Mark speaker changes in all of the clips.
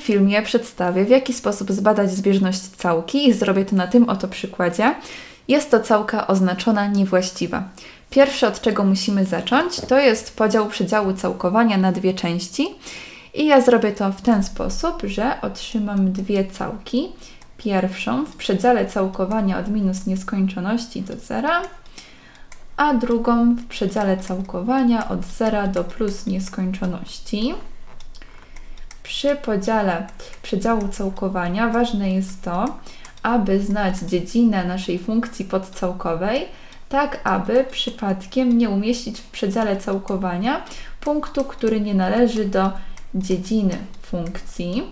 Speaker 1: filmie przedstawię, w jaki sposób zbadać zbieżność całki i zrobię to na tym oto przykładzie. Jest to całka oznaczona niewłaściwa. Pierwsze, od czego musimy zacząć, to jest podział przedziału całkowania na dwie części. I ja zrobię to w ten sposób, że otrzymam dwie całki. Pierwszą w przedziale całkowania od minus nieskończoności do zera, a drugą w przedziale całkowania od zera do plus nieskończoności. Przy podziale przedziału całkowania ważne jest to, aby znać dziedzinę naszej funkcji podcałkowej, tak aby przypadkiem nie umieścić w przedziale całkowania punktu, który nie należy do dziedziny funkcji.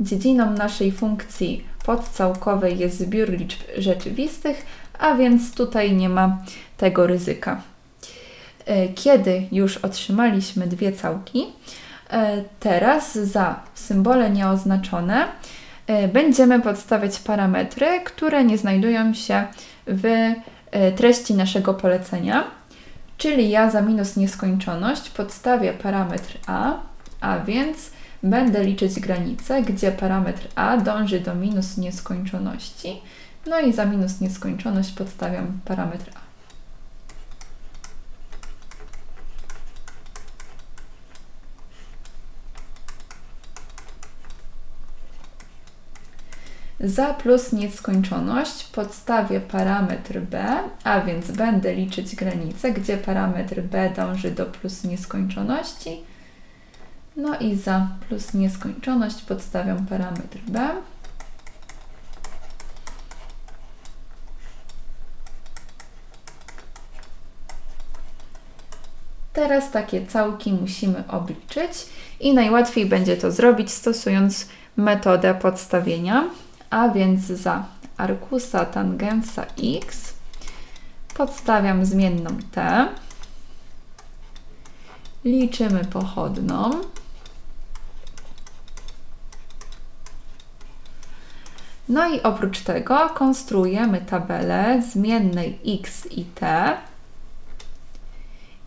Speaker 1: Dziedziną naszej funkcji podcałkowej jest zbiór liczb rzeczywistych, a więc tutaj nie ma tego ryzyka. E, kiedy już otrzymaliśmy dwie całki, teraz za symbole nieoznaczone e, będziemy podstawiać parametry, które nie znajdują się w treści naszego polecenia. Czyli ja za minus nieskończoność podstawię parametr a, a więc będę liczyć granicę, gdzie parametr a dąży do minus nieskończoności. No i za minus nieskończoność podstawiam parametr a. Za plus nieskończoność podstawię parametr b, a więc będę liczyć granicę, gdzie parametr b dąży do plus nieskończoności. No i za plus nieskończoność podstawiam parametr b. Teraz takie całki musimy obliczyć i najłatwiej będzie to zrobić stosując metodę podstawienia a więc za arkusa tangensa x podstawiam zmienną t, liczymy pochodną, No i oprócz tego konstruujemy tabelę zmiennej x i t.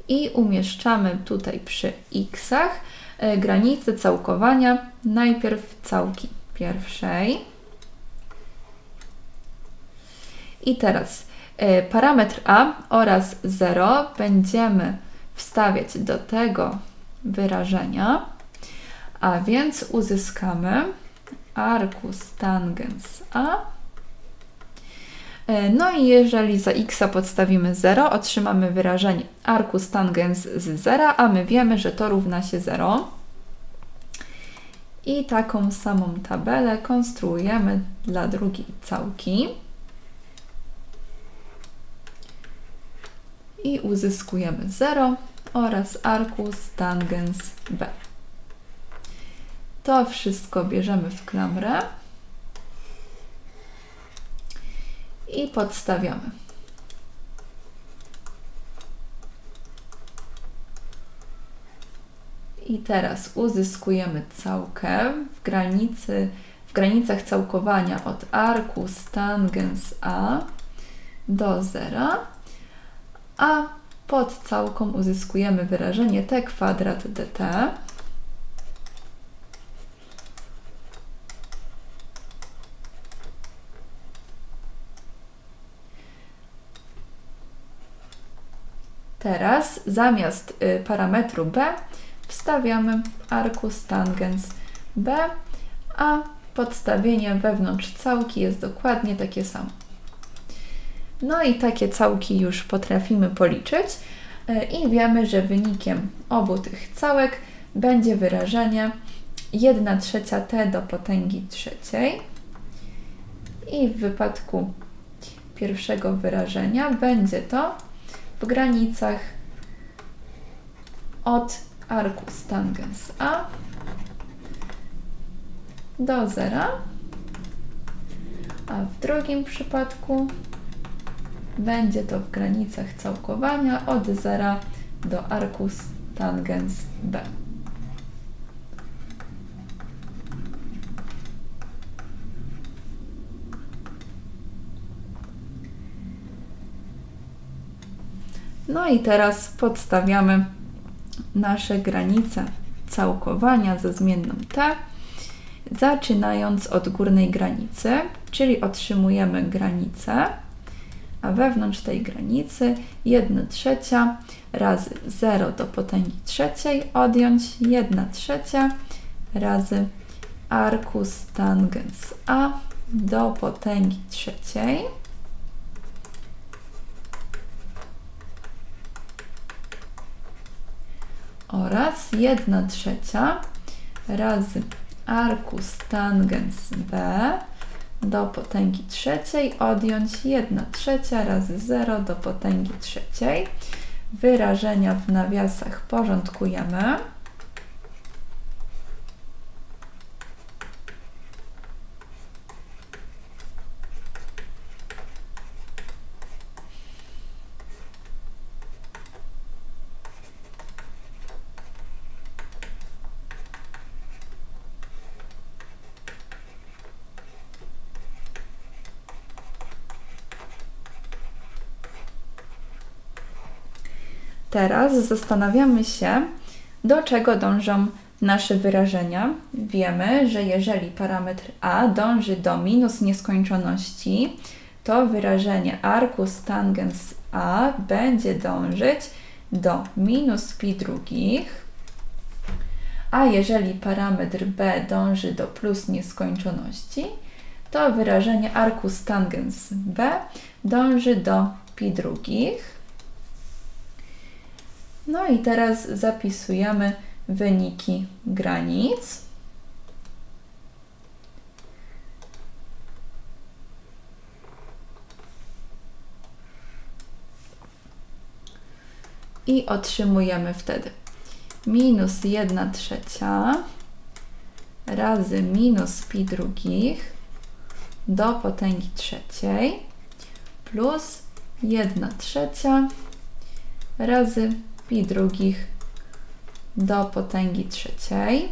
Speaker 1: I umieszczamy tutaj przy xach e, granice całkowania. Najpierw całki pierwszej i teraz y, parametr a oraz 0 będziemy wstawiać do tego wyrażenia, a więc uzyskamy arcus tangens a. Y, no i jeżeli za x podstawimy 0, otrzymamy wyrażenie arcus tangens z 0, a my wiemy, że to równa się 0. I taką samą tabelę konstruujemy dla drugiej całki. I uzyskujemy 0 oraz arcus tangens b. To wszystko bierzemy w klamrę i podstawiamy. I teraz uzyskujemy całkę w, granicy, w granicach całkowania od arcus tangens a do zera a pod całką uzyskujemy wyrażenie t kwadrat dt. Teraz zamiast y, parametru b wstawiamy arcus tangens b, a podstawienie wewnątrz całki jest dokładnie takie samo. No i takie całki już potrafimy policzyć e, i wiemy, że wynikiem obu tych całek będzie wyrażenie 1 trzecia t do potęgi trzeciej. I w wypadku pierwszego wyrażenia będzie to w granicach od arcus tangens a do zera, a w drugim przypadku będzie to w granicach całkowania od 0 do arcus tangens b. No i teraz podstawiamy nasze granice całkowania ze zmienną t, zaczynając od górnej granicy, czyli otrzymujemy granicę, a wewnątrz tej granicy 1 trzecia razy 0 do potęgi trzeciej odjąć 1 trzecia razy arkus tangens a do potęgi trzeciej. oraz 1 trzecia razy arkus tangens b do potęgi trzeciej odjąć 1 trzecia razy 0 do potęgi trzeciej. Wyrażenia w nawiasach porządkujemy. Teraz zastanawiamy się, do czego dążą nasze wyrażenia. Wiemy, że jeżeli parametr a dąży do minus nieskończoności, to wyrażenie arcus tangens a będzie dążyć do minus pi drugich, a jeżeli parametr b dąży do plus nieskończoności, to wyrażenie arcus tangens b dąży do pi drugich. No i teraz zapisujemy wyniki granic. I otrzymujemy wtedy minus 1 trzecia razy minus pi drugich do potęgi trzeciej plus 1 trzecia razy pi drugich do potęgi trzeciej.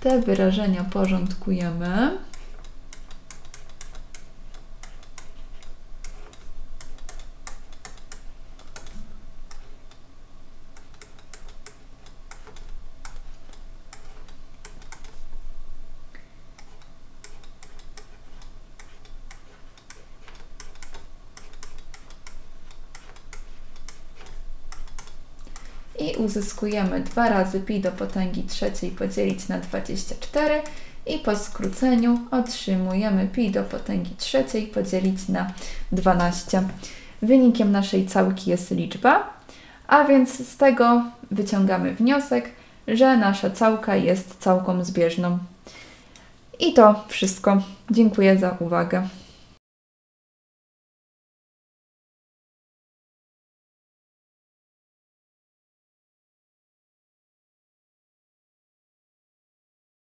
Speaker 1: Te wyrażenia porządkujemy. Uzyskujemy 2 razy pi do potęgi trzeciej podzielić na 24 i po skróceniu otrzymujemy pi do potęgi trzeciej podzielić na 12. Wynikiem naszej całki jest liczba, a więc z tego wyciągamy wniosek, że nasza całka jest całką zbieżną. I to wszystko. Dziękuję za uwagę.